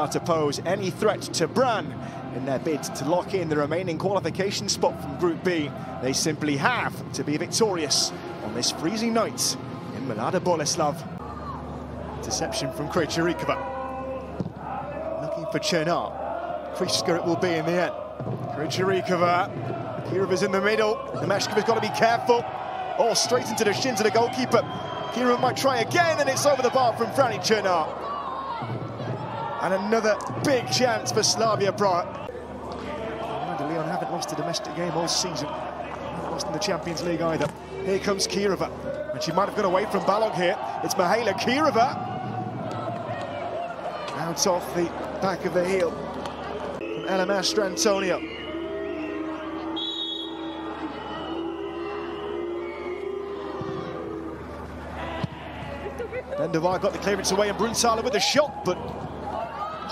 now to pose any threat to Brann in their bid to lock in the remaining qualification spot from Group B. They simply have to be victorious on this freezing night in Mlada Boleslav. Deception from Krejcirikova. Looking for Černá. Krivska it will be in the end. Krejcirikova. Kirova's in the middle. Nemeshkova's got to be careful. Oh, straight into the shins of the goalkeeper. Kirova might try again, and it's over the bar from Franny Černá. And another big chance for Slavia Prague. Lyon haven't lost a domestic game all season. Haven't lost in the Champions League either. Here comes Kirova. And she might have got away from Balog here. It's Mihaela Kirova. Out off the back of the heel from Ella Mastrantonio. Vendovar got the clearance away and Brunthaler with the shot, but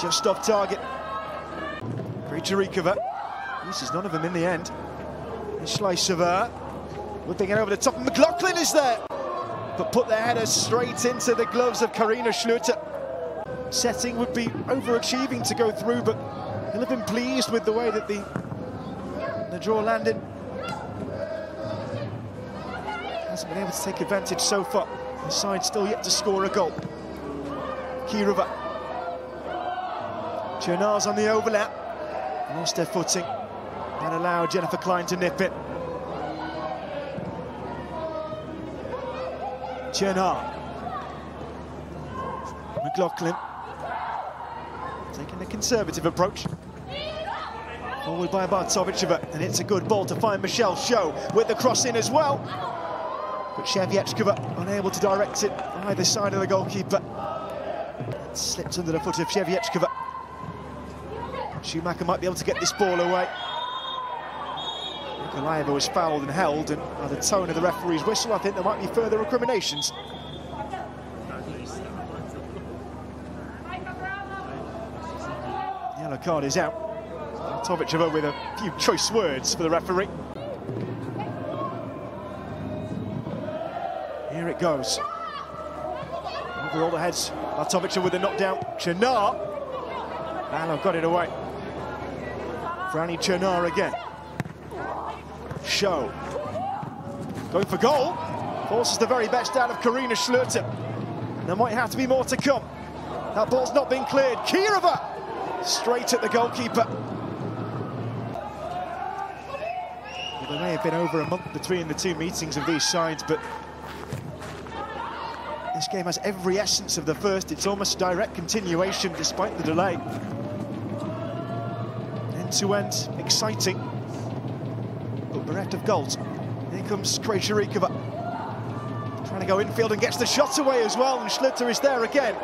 just off target. Krejcirikova. This is none of them in the end. A slice of her. Whipping it over the top. McLaughlin is there. But put their header straight into the gloves of Carina Schlüter. Setting would be overachieving to go through, but he'll have been pleased with the way that the, the draw landed. Hasn't been able to take advantage so far. The side still yet to score a goal. Kirova. Černá's on the overlap. Lost their footing and allowed Jennifer Klein to nip it. Černá. McLaughlin taking the conservative approach. Forward by Bartoviceva, and it's a good ball to find Michelle Show with the cross in as well. But Szewieczkova unable to direct it either side of the goalkeeper. Slipped under the foot of Szewieczkova. Schumacher might be able to get this ball away. Nikolaeva was fouled and held, and by the tone of the referee's whistle, I think there might be further recriminations. Yellow card is out. Toviceva with a few choice words for the referee. Here it goes. Over all the heads. Bartoviceva with a knockdown. Černá. Allo got it away. Franny Černá again. Show. Going for goal. Forces the very best out of Carina Schlüter. There might have to be more to come. That ball's not been cleared. Kirova straight at the goalkeeper. Well, there may have been over a month between the two meetings of these sides, but this game has every essence of the first. It's almost a direct continuation despite the delay. End-to-end, -end, exciting oh, but bereft of goals. Here comes Krejcirikova. Trying to go infield and gets the shot away as well, and Schlüter is there again.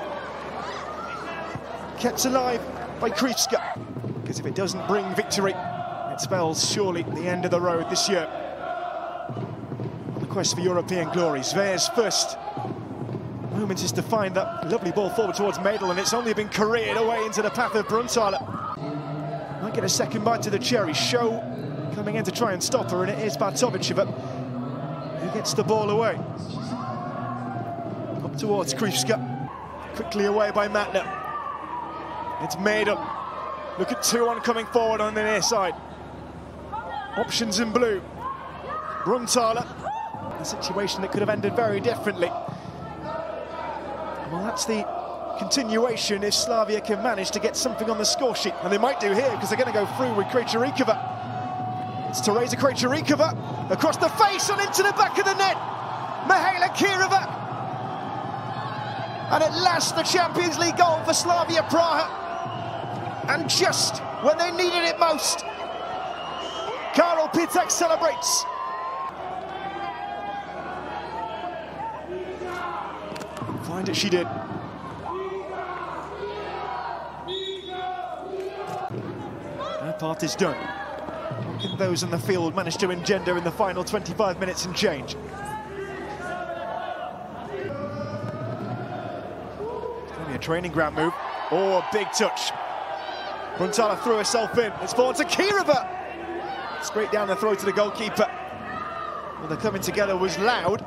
Kept alive by Krivska, because if it doesn't bring victory, it spells surely the end of the road this year. On the quest for European glory, Svea's first moment is to find that lovely ball forward towards Madel, and it's only been careered away into the path of Brunthaler. Get a second bite to the cherry. Show coming in to try and stop her, and it is Bartoviceva who gets the ball away. Up towards Krivska, quickly away by Matner. It's made up. Look at two on coming forward on the near side. Options in blue. Brunthaler, a situation that could have ended very differently. Well, that's the continuation if Slavia can manage to get something on the score sheet. And they might do here because they're going to go through with Krejcirikova. It's Teresa Krejcirikova across the face and into the back of the net. Mihaela Kirova. And at last, the Champions League goal for Slavia Praha. And just when they needed it most, Karel Piták celebrates. Find it, she did. Part is done. Can those in the field manage to engender in the final 25 minutes and change? Only a training ground move. Oh, a big touch. Brunthaler threw herself in. It's forward to Kirova. Straight down the throw to the goalkeeper. Well, the coming together was loud.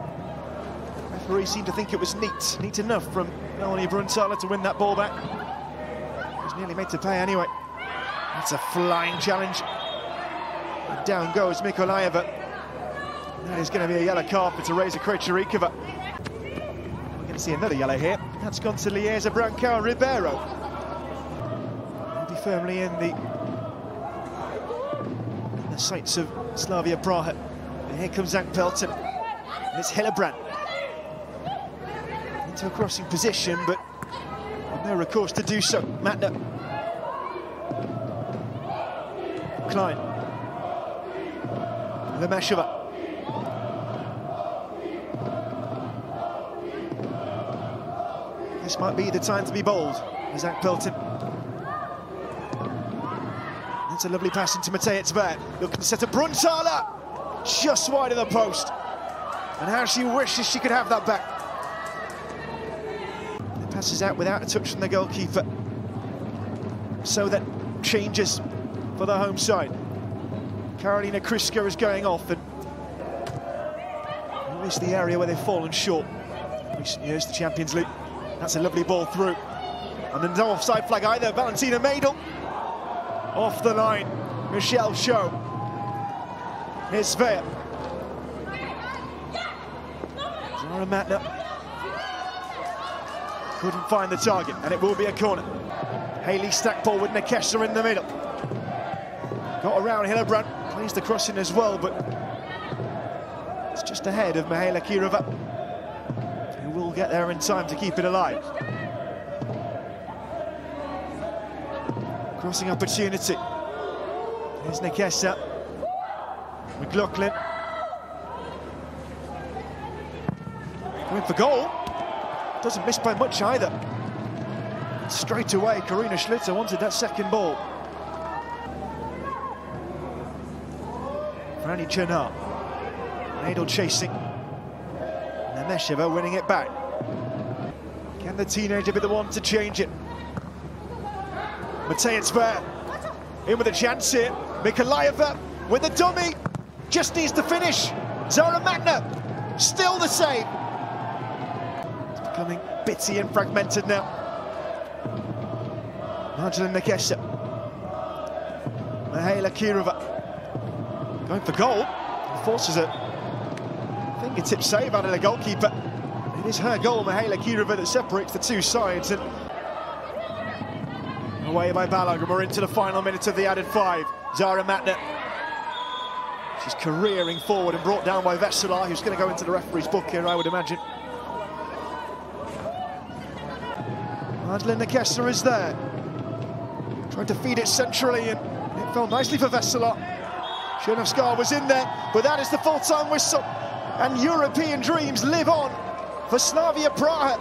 Referee seemed to think it was neat, neat enough from Melanie Brunthaler to win that ball back. Was nearly made to pay anyway. That's a flying challenge. And down goes Mykolaieva. That is going to be a yellow card for Teresa Krejcirikova. We're going to see another yellow here. That's gone to Lieza Brancao Ribeiro. Will be firmly in the, in the sights of Slavia Praha. And here comes Zach Pelton. And it's Hillebrand. Into a crossing position, but no recourse to do so. Matner. Klein. Lemesheva. This might be the time to be bold. Zach Pelton. That's a lovely pass into Matej Zver. Looking to set a Brunthaler. Just wide of the post. And how she wishes she could have that back. Passes out without a touch from the goalkeeper. So that changes for the home side. Karolina Krivska is going off and it's the area where they've fallen short recent years, the Champions League. That's a lovely ball through. And then no offside flag either. Valentina Mädl off the line. Michelle Show. Here's Svea. Zara Matner couldn't find the target, and it will be a corner. Hayley Stackpole with Nekesa in the middle. Got around Hillebrand, plays the crossing as well, but it's just ahead of Mihaela Kirova will get there in time to keep it alive. Crossing opportunity. Here's Nekesa. McLaughlin. Going for goal. Doesn't miss by much either. Straight away, Carina Schlüter wanted that second ball. Franny Černá. Nadal chasing. Nemesheva winning it back. Can the teenager be the one to change it? Matej Zver in with a chance here. Mykolaieva with a dummy. Just needs to finish. Zara Magna still the same. It's becoming bitty and fragmented now. Angela Nekesa. Mihaela Kirova going for goal. Forces it fingertip save out of the goalkeeper. It is her goal, Mihaela Kirova, that separates the two sides. And away by Balog, and we're into the final minutes of the added five. Zara Matner. She's careering forward and brought down by Vesela, who's going to go into the referee's book here, I would imagine. Madeleine Nekesa is there. Trying to feed it centrally, and it fell nicely for Vesela. Chernovskar was in there, but that is the full-time whistle. And European dreams live on for Slavia Praha